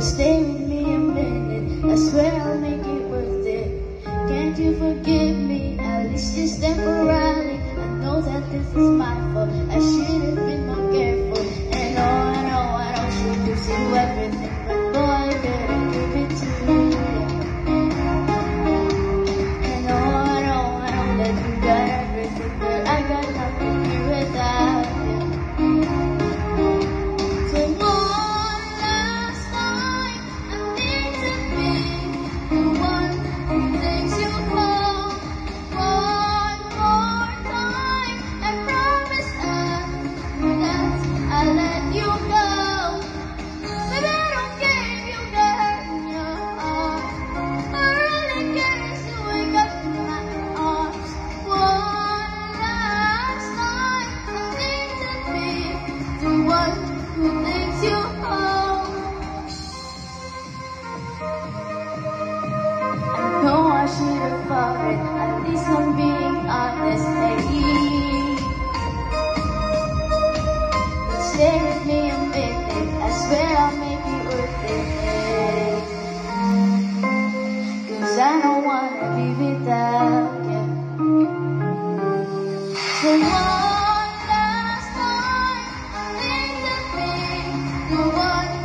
Stay with me a minute, I swear I'll make it worth it. Can't you forgive me? At least it's temporary. I know that this is my fault, I should have been. one